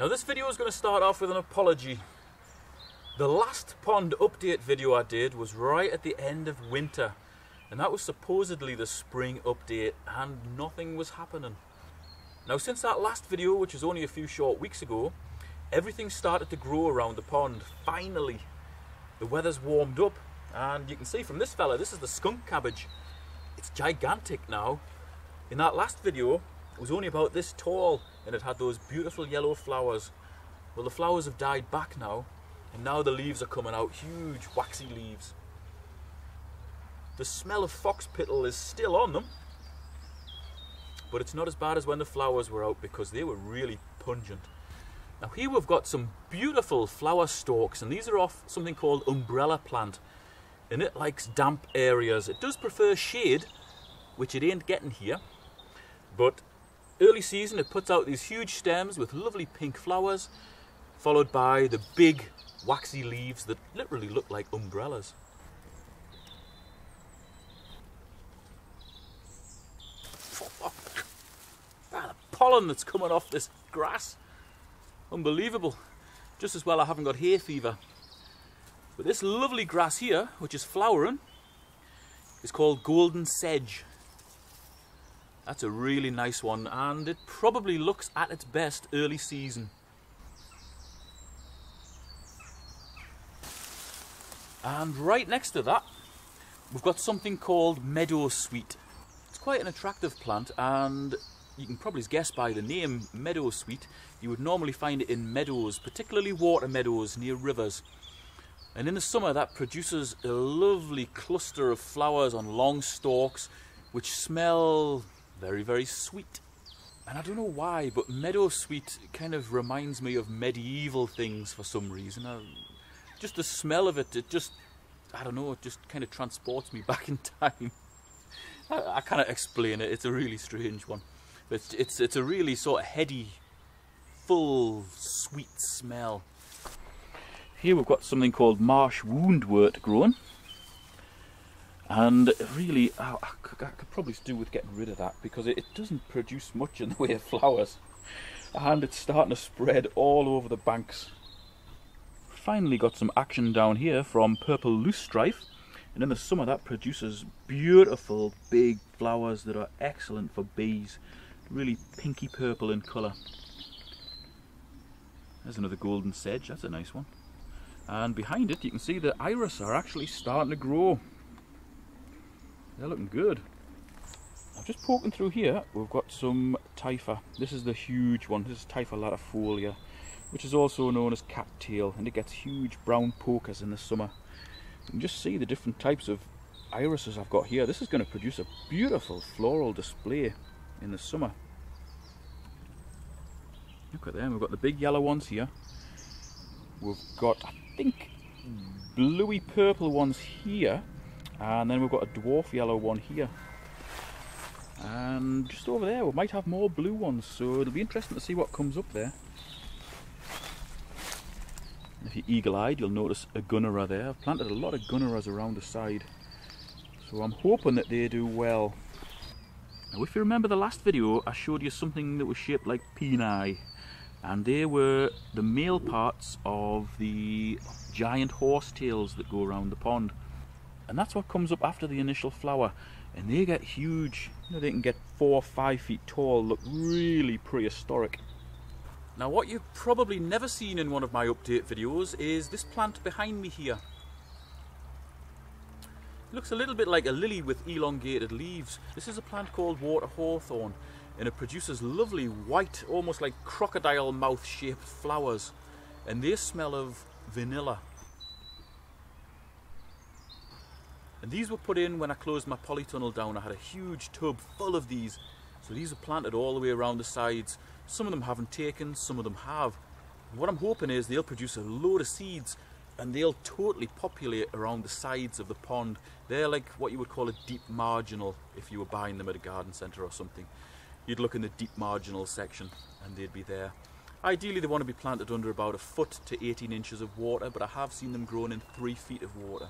Now this video is going to start off with an apology. The last pond update video I did was right at the end of winter and that was supposedly the spring update and nothing was happening. Now since that last video, which was only a few short weeks ago, everything started to grow around the pond, finally. The weather's warmed up and you can see from this fella, this is the skunk cabbage. It's gigantic now. In that last video, it was only about this tall and it had those beautiful yellow flowers. Well, the flowers have died back now and now the leaves are coming out, huge waxy leaves. The smell of fox pittle is still on them, but it's not as bad as when the flowers were out because they were really pungent. Now here we've got some beautiful flower stalks and these are off something called umbrella plant and it likes damp areas. It does prefer shade, which it ain't getting here, but early season it puts out these huge stems with lovely pink flowers followed by the big waxy leaves that literally look like umbrellas. Ah, the pollen that's coming off this grass. Unbelievable. Just as well I haven't got hay fever. But this lovely grass here, which is flowering, is called golden sedge. That's a really nice one and it probably looks at its best early season. And right next to that, we've got something called meadow sweet. It's quite an attractive plant and you can probably guess by the name meadow sweet, you would normally find it in meadows, particularly water meadows near rivers. And in the summer that produces a lovely cluster of flowers on long stalks which smell very, very sweet. And I don't know why, but meadow sweet kind of reminds me of medieval things for some reason. I, just the smell of it, it just, I don't know, it just kind of transports me back in time. I, I cannot explain it, it's a really strange one. But it's, it's, it's a really sort of heady, full, sweet smell. Here we've got something called marsh woundwort growing. And really, I, I, could probably do with getting rid of that because it, it doesn't produce much in the way of flowers. And it's starting to spread all over the banks. Finally got some action down here from purple loosestrife. And in the summer that produces beautiful big flowers that are excellent for bees. Really pinky purple in colour. There's another golden sedge, that's a nice one. And behind it you can see the iris are actually starting to grow. They're looking good. I'm just poking through here, we've got some Typha. This is the huge one, this is Typha latifolia, which is also known as cattail, and it gets huge brown pokers in the summer. You can just see the different types of irises I've got here. This is going to produce a beautiful floral display in the summer. Look at them, we've got the big yellow ones here. We've got, I think, bluey purple ones here and then we've got a dwarf yellow one here. And just over there we might have more blue ones so it'll be interesting to see what comes up there. And if you're eagle-eyed you'll notice a gunnera there. I've planted a lot of gunneras around the side so I'm hoping that they do well. Now if you remember the last video I showed you something that was shaped like peni and they were the male parts of the giant horsetails that go around the pond and that's what comes up after the initial flower. And they get huge you know, they can get four or five feet tall look really prehistoric. Now what you've probably never seen in one of my update videos is this plant behind me here. It looks a little bit like a lily with elongated leaves. This is a plant called water hawthorn and it produces lovely white almost like crocodile mouth shaped flowers. And they smell of vanilla And these were put in when I closed my polytunnel down. I had a huge tub full of these. So these are planted all the way around the sides. Some of them haven't taken, some of them have. What I'm hoping is they'll produce a load of seeds and they'll totally populate around the sides of the pond. They're like what you would call a deep marginal if you were buying them at a garden centre or something. You'd look in the deep marginal section and they'd be there. Ideally they want to be planted under about a foot to 18 inches of water, but I have seen them grown in three feet of water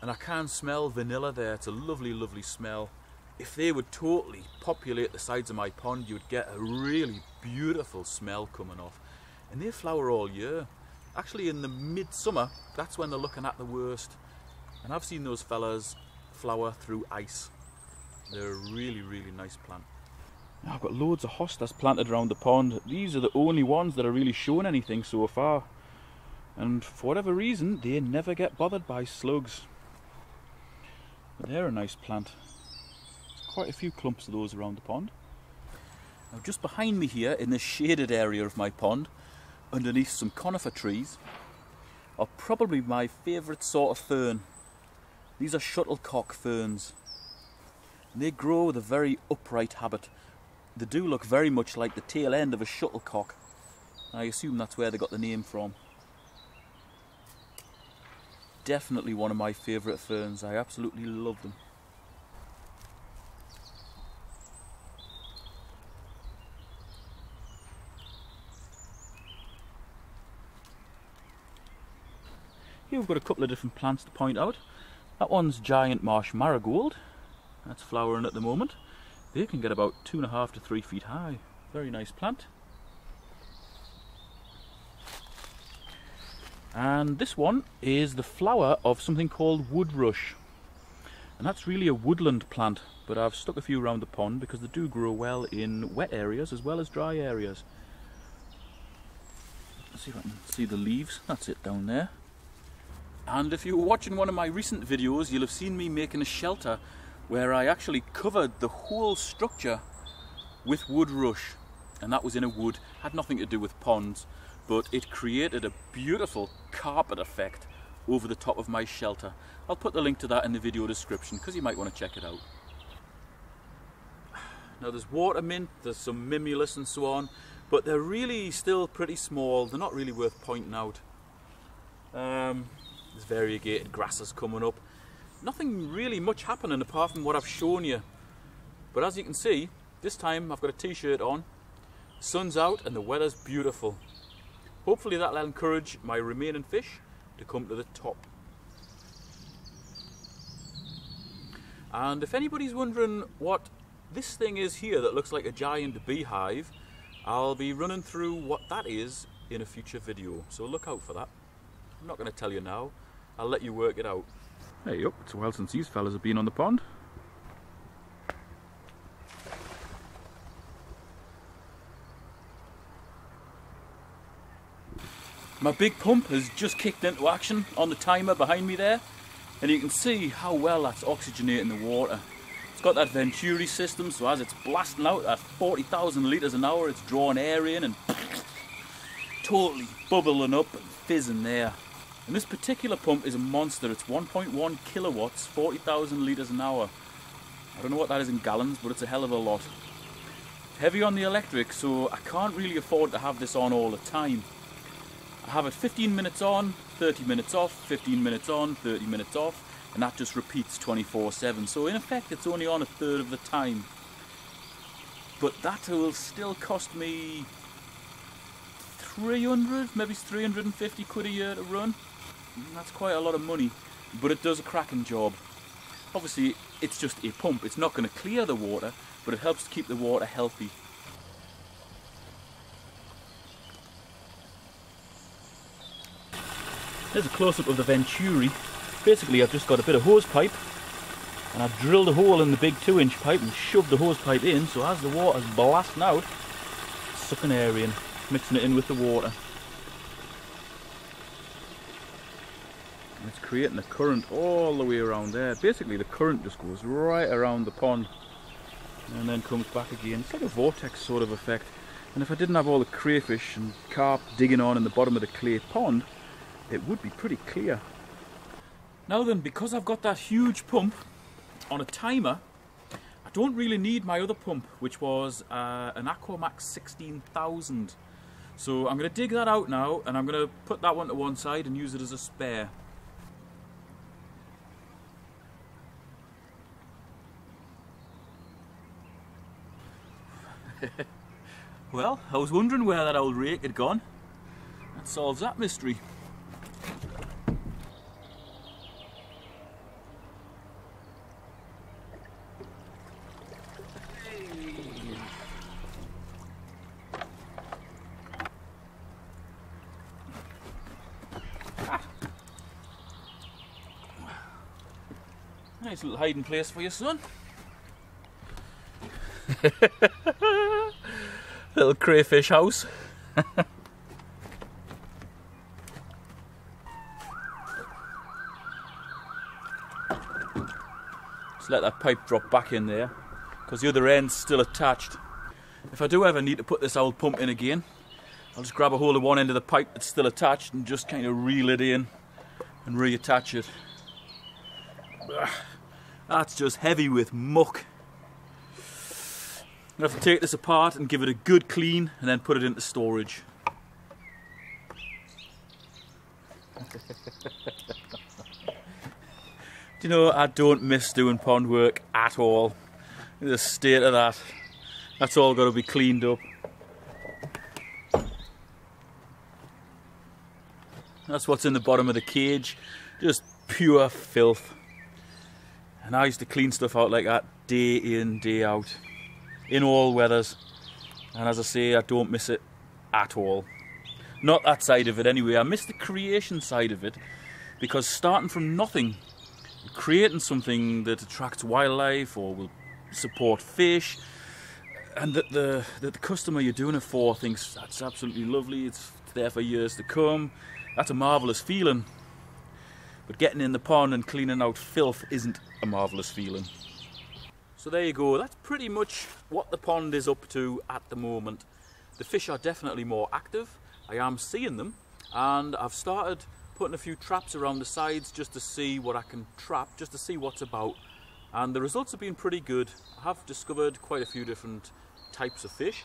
and I can smell vanilla there. It's a lovely, lovely smell. If they would totally populate the sides of my pond, you would get a really beautiful smell coming off. and they flower all year. Actually, in the midsummer, that's when they're looking at the worst. And I've seen those fellas flower through ice. They're a really, really nice plant. Now I've got loads of hostas planted around the pond. These are the only ones that are really showing anything so far. And for whatever reason, they never get bothered by slugs. But they're a nice plant. There's quite a few clumps of those around the pond. Now just behind me here, in the shaded area of my pond, underneath some conifer trees, are probably my favourite sort of fern. These are shuttlecock ferns. And they grow with a very upright habit. They do look very much like the tail end of a shuttlecock. I assume that's where they got the name from. Definitely one of my favourite ferns. I absolutely love them. Here we've got a couple of different plants to point out. That one's giant marsh marigold. That's flowering at the moment. They can get about two and a half to three feet high. Very nice plant. And this one is the flower of something called wood rush. And that's really a woodland plant, but I've stuck a few around the pond because they do grow well in wet areas as well as dry areas. Let's see if I can see the leaves. That's it down there. And if you were watching one of my recent videos, you'll have seen me making a shelter where I actually covered the whole structure with wood rush. And that was in a wood, had nothing to do with ponds, but it created a beautiful carpet effect over the top of my shelter. I'll put the link to that in the video description because you might want to check it out. Now there's water mint, there's some mimulus and so on, but they're really still pretty small. They're not really worth pointing out. Um, there's variegated grasses coming up. Nothing really much happening apart from what I've shown you. But as you can see, this time I've got a t-shirt on, sun's out and the weather's beautiful. Hopefully that'll encourage my remaining fish to come to the top. And if anybody's wondering what this thing is here that looks like a giant beehive, I'll be running through what that is in a future video. So look out for that. I'm not going to tell you now. I'll let you work it out. Hey up, it's a while since these fellas have been on the pond. My big pump has just kicked into action on the timer behind me there and you can see how well that's oxygenating the water. It's got that Venturi system so as it's blasting out at 40,000 litres an hour it's drawing air in and totally bubbling up and fizzing there. And this particular pump is a monster. It's 1.1 kilowatts, 40,000 litres an hour. I don't know what that is in gallons, but it's a hell of a lot. Heavy on the electric, so I can't really afford to have this on all the time. I have it 15 minutes on, 30 minutes off, 15 minutes on, 30 minutes off, and that just repeats 24-7. So in effect, it's only on a third of the time. But that will still cost me 300, maybe 350 quid a year to run. That's quite a lot of money, but it does a cracking job. Obviously, it's just a pump. It's not going to clear the water, but it helps to keep the water healthy. There's a close-up of the Venturi. Basically, I've just got a bit of hose pipe, and I've drilled a hole in the big two-inch pipe and shoved the hose pipe in, so as the water's blasting out, sucking air in, mixing it in with the water. it's creating a current all the way around there. Basically the current just goes right around the pond and then comes back again. It's like a vortex sort of effect. And if I didn't have all the crayfish and carp digging on in the bottom of the clay pond, it would be pretty clear. Now then, because I've got that huge pump on a timer, I don't really need my other pump, which was uh, an Aquamax 16000. So I'm going to dig that out now, and I'm going to put that one to one side and use it as a spare. well, I was wondering where that old rake had gone. That solves that mystery. Nice little hiding place for your son. little crayfish house. Just let that pipe drop back in there because the other end's still attached. If I do ever need to put this old pump in again, I'll just grab a hold of one end of the pipe that's still attached and just kind of reel it in and reattach it. That's just heavy with muck. I'm going to have to take this apart and give it a good clean and then put it into storage. Do you know, I don't miss doing pond work at all. The state of that. That's all got to be cleaned up. That's what's in the bottom of the cage. Just pure filth. And I used to clean stuff out like that day in, day out. In all weathers. And as I say, I don't miss it at all. Not that side of it anyway. I miss the creation side of it. Because starting from nothing, creating something that attracts wildlife or will support fish, and that the, that the customer you're doing it for thinks that's absolutely lovely, it's there for years to come, that's a marvellous feeling. But getting in the pond and cleaning out filth isn't a marvellous feeling. So there you go, that's pretty much what the pond is up to at the moment. The fish are definitely more active, I am seeing them, and I've started putting a few traps around the sides just to see what I can trap, just to see what's about. And the results have been pretty good. I have discovered quite a few different types of fish.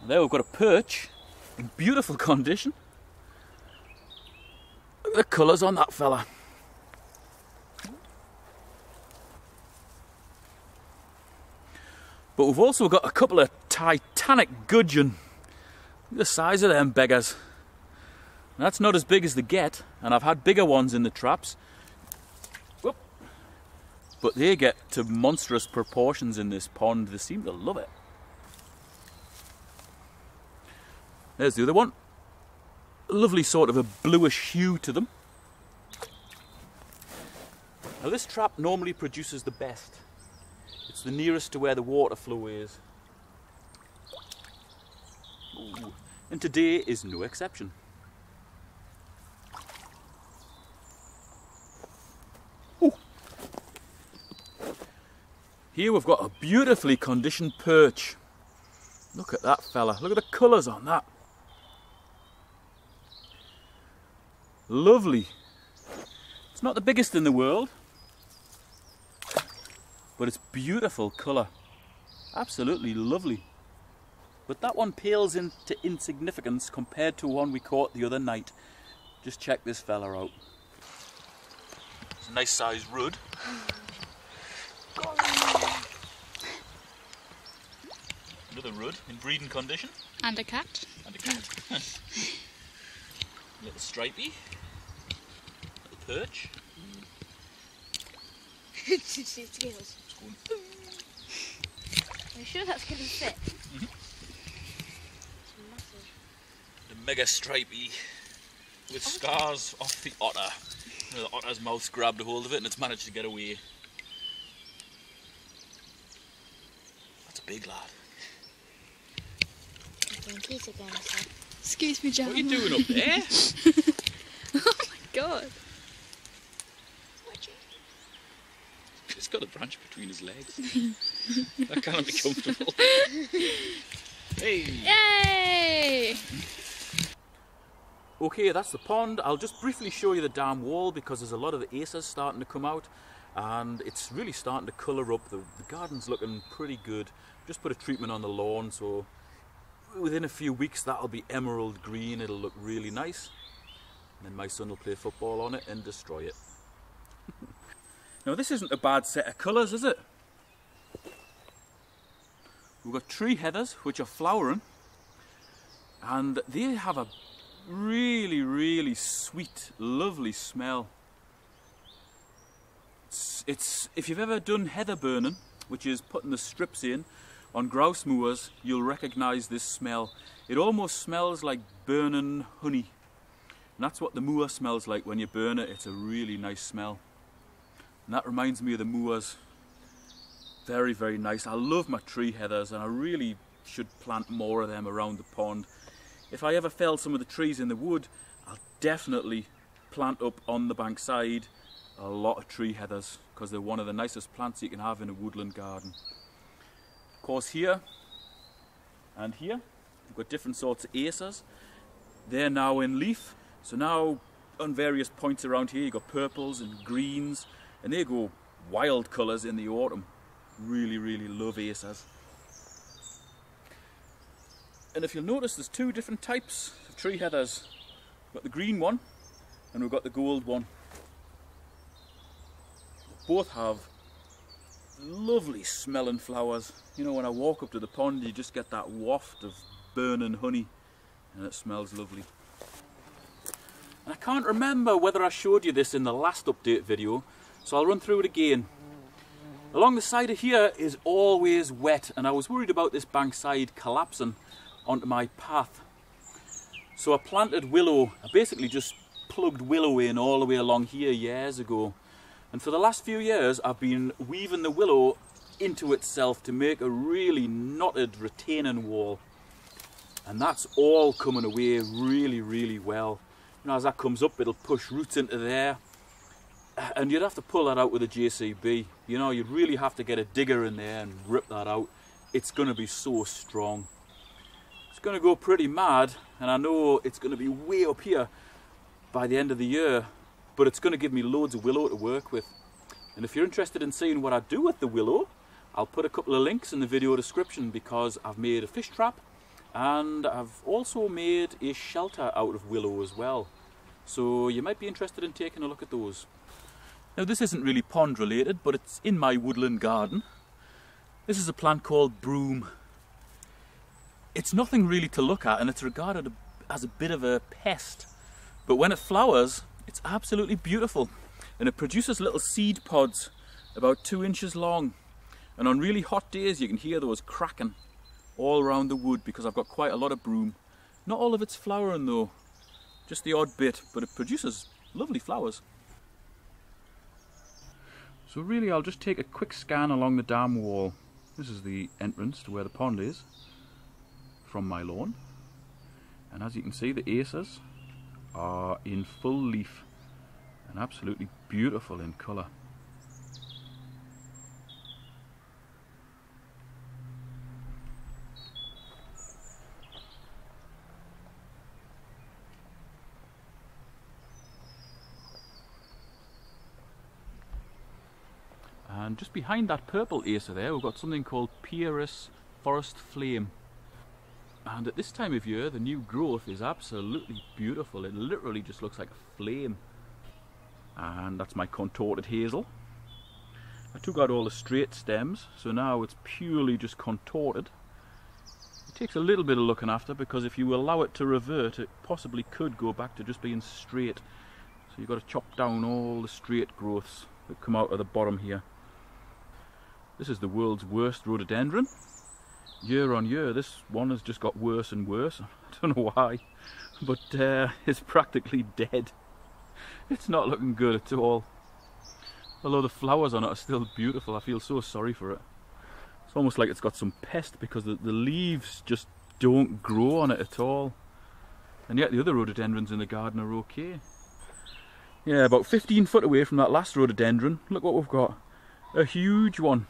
And there we've got a perch in beautiful condition. The colours on that fella. But we've also got a couple of titanic gudgeon. Look at the size of them beggars. That's not as big as the get, and I've had bigger ones in the traps. Whoop. But they get to monstrous proportions in this pond. They seem to love it. There's the other one. A lovely sort of a bluish hue to them. Now this trap normally produces the best. It's the nearest to where the water flow is. Ooh. And today is no exception. Ooh. Here we've got a beautifully conditioned perch. Look at that fella. Look at the colours on that. Lovely. It's not the biggest in the world, but it's beautiful colour. Absolutely lovely. But that one pales into insignificance compared to one we caught the other night. Just check this fella out. It's a nice sized rudd. Another rudd in breeding condition. And a cat. And a cat. little stripey. Little perch. skills. Going. Are you sure that's going to fit? It's massive. The mega stripey with oh. scars off the otter. You know, the otter's mouth grabbed a hold of it and it's managed to get away. That's a big lad. I think he's a gangster. Excuse me, John. What are you doing up there? oh my god. Got a branch between his legs. that can't be comfortable. hey! Yay! Okay, that's the pond. I'll just briefly show you the dam wall because there's a lot of the acers starting to come out and it's really starting to colour up. The, the garden's looking pretty good. Just put a treatment on the lawn so within a few weeks that'll be emerald green. It'll look really nice. And then my son will play football on it and destroy it. Now this isn't a bad set of colours, is it? We've got tree heathers which are flowering and they have a really, really sweet, lovely smell. It's, it's if you've ever done heather burning, which is putting the strips in on grouse moors, you'll recognise this smell. It almost smells like burning honey. And that's what the moor smells like when you burn it. It's a really nice smell. And that reminds me of the moors. Very, very nice. I love my tree heathers and I really should plant more of them around the pond. If I ever fell some of the trees in the wood, I'll definitely plant up on the bank side a lot of tree heathers because they're one of the nicest plants you can have in a woodland garden. Of course here and here we've got different sorts of acers. They're now in leaf so now on various points around here you've got purples and greens and they go wild colours in the autumn. Really really love acers. And if you'll notice there's two different types of tree heathers. We've got the green one and we've got the gold one both have lovely smelling flowers. You know, when I walk up to the pond, you just get that waft of burning honey and it smells lovely. And I can't remember whether I showed you this in the last update video, so I'll run through it again. Along the side of here is always wet and I was worried about this bank side collapsing onto my path. So I planted willow, I basically just plugged willow in all the way along here years ago and for the last few years, I've been weaving the willow into itself to make a really knotted retaining wall. And that's all coming away really, really well. You know, as that comes up, it'll push roots into there. And you'd have to pull that out with a JCB. You know, you'd really have to get a digger in there and rip that out. It's going to be so strong. It's going to go pretty mad, and I know it's going to be way up here by the end of the year but it's going to give me loads of willow to work with. And if you're interested in seeing what I do with the willow, I'll put a couple of links in the video description because I've made a fish trap and I've also made a shelter out of willow as well. So you might be interested in taking a look at those. Now this isn't really pond related, but it's in my woodland garden. This is a plant called broom. It's nothing really to look at and it's regarded as a bit of a pest. But when it flowers, it's absolutely beautiful and it produces little seed pods about two inches long. And on really hot days you can hear those cracking all around the wood because I've got quite a lot of broom. Not all of it's flowering though, just the odd bit, but it produces lovely flowers. So really I'll just take a quick scan along the dam wall. This is the entrance to where the pond is from my lawn. And as you can see the acers are in full leaf and absolutely beautiful in colour. And just behind that purple acer there, we've got something called Pieris Forest Flame. And at this time of year, the new growth is absolutely beautiful. It literally just looks like a flame. And that's my contorted hazel. I took out all the straight stems, so now it's purely just contorted. It takes a little bit of looking after because if you allow it to revert, it possibly could go back to just being straight. So you've got to chop down all the straight growths that come out of the bottom here. This is the world's worst rhododendron. Year on year this one has just got worse and worse. I don't know why but uh, it's practically dead. It's not looking good at all. Although the flowers on it are still beautiful I feel so sorry for it. It's almost like it's got some pest because the, the leaves just don't grow on it at all. And yet the other rhododendrons in the garden are okay. Yeah about 15 foot away from that last rhododendron look what we've got. A huge one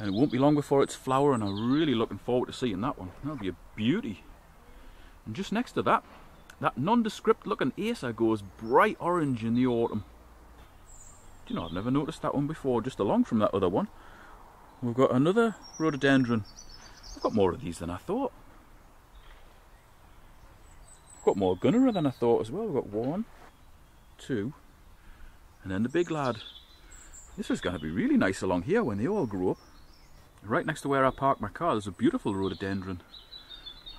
and it won't be long before it's flower and I'm really looking forward to seeing that one. That'll be a beauty. And just next to that, that nondescript looking acer goes bright orange in the autumn. Do you know, I've never noticed that one before, just along from that other one. We've got another rhododendron. I've got more of these than I thought. I've got more Gunnera than I thought as well. We've got one, two, and then the big lad. This is going to be really nice along here when they all grow up. Right next to where I parked my car there's a beautiful rhododendron.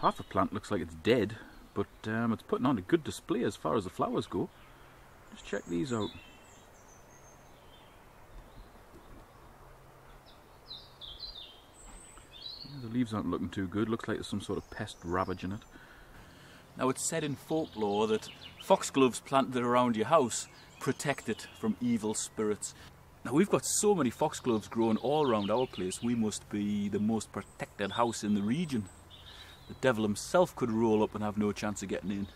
Half the plant looks like it's dead, but um, it's putting on a good display as far as the flowers go. Just check these out. The leaves aren't looking too good, looks like there's some sort of pest ravaging it. Now it's said in folklore that foxgloves planted around your house protect it from evil spirits. Now we've got so many foxgloves growing all around our place, we must be the most protected house in the region. The devil himself could roll up and have no chance of getting in.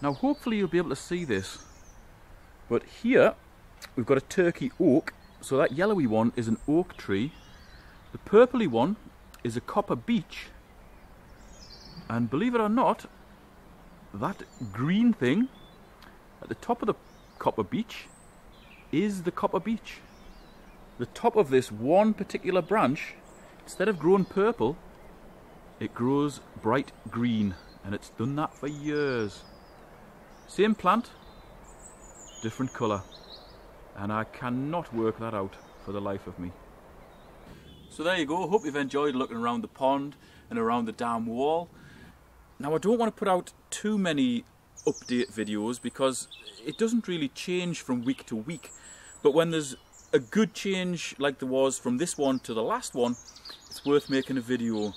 Now hopefully you'll be able to see this. But here we've got a turkey oak, so that yellowy one is an oak tree. The purpley one is a copper beech. And believe it or not, that green thing at the top of the copper beech is the copper beech. The top of this one particular branch, instead of growing purple, it grows bright green and it's done that for years. Same plant, different colour and I cannot work that out for the life of me. So there you go, hope you've enjoyed looking around the pond and around the dam wall. Now I don't want to put out too many update videos because it doesn't really change from week to week. But when there's a good change like there was from this one to the last one, it's worth making a video.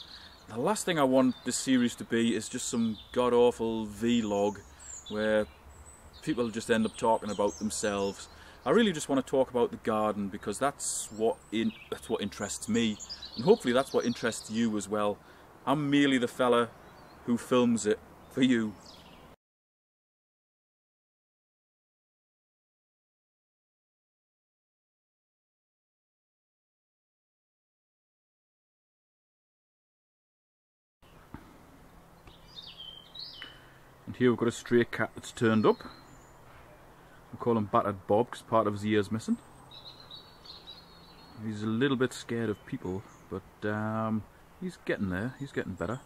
The last thing I want this series to be is just some god-awful vlog where people just end up talking about themselves. I really just want to talk about the garden because that's what in, that's what interests me and hopefully that's what interests you as well. I'm merely the fella who films it for you. Here we've got a stray cat that's turned up. We call him Battered Bob because part of his ear's missing. He's a little bit scared of people, but um, he's getting there, he's getting better.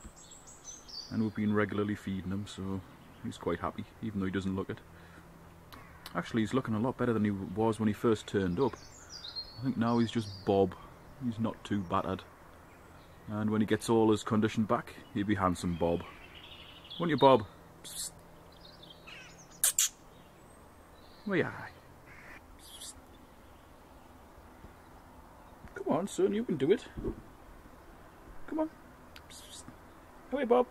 And we've been regularly feeding him, so he's quite happy, even though he doesn't look it. Actually, he's looking a lot better than he was when he first turned up. I think now he's just Bob. He's not too battered. And when he gets all his condition back, he'll be handsome Bob. Won't you, Bob? Where are Come on, son, you can do it. Come on. Hey, Bob.